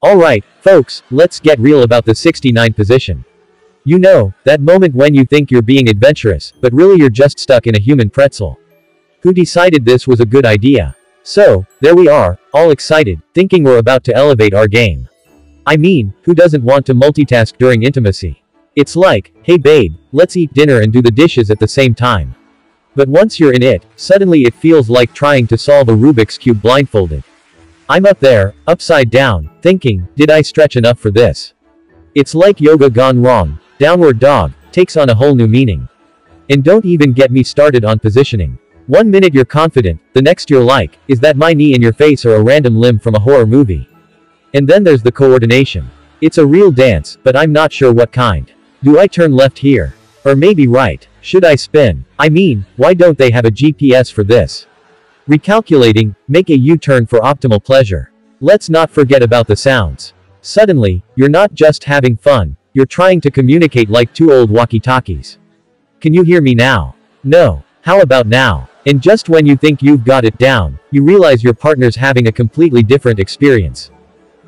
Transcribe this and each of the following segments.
Alright, folks, let's get real about the 69 position. You know, that moment when you think you're being adventurous, but really you're just stuck in a human pretzel. Who decided this was a good idea? So, there we are, all excited, thinking we're about to elevate our game. I mean, who doesn't want to multitask during intimacy? It's like, hey babe, let's eat dinner and do the dishes at the same time. But once you're in it, suddenly it feels like trying to solve a Rubik's Cube blindfolded. I'm up there, upside down, thinking, did I stretch enough for this? It's like yoga gone wrong. Downward dog, takes on a whole new meaning. And don't even get me started on positioning. One minute you're confident, the next you're like, is that my knee in your face or a random limb from a horror movie? And then there's the coordination. It's a real dance, but I'm not sure what kind. Do I turn left here? Or maybe right? Should I spin? I mean, why don't they have a GPS for this? Recalculating, make a U-turn for optimal pleasure. Let's not forget about the sounds. Suddenly, you're not just having fun, you're trying to communicate like two old walkie-talkies. Can you hear me now? No. How about now? And just when you think you've got it down, you realize your partner's having a completely different experience.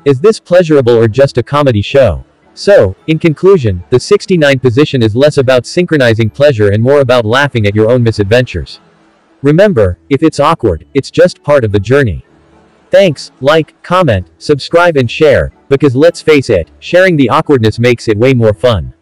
Is this pleasurable or just a comedy show? So, in conclusion, the 69 position is less about synchronizing pleasure and more about laughing at your own misadventures. Remember, if it's awkward, it's just part of the journey. Thanks, like, comment, subscribe and share, because let's face it, sharing the awkwardness makes it way more fun.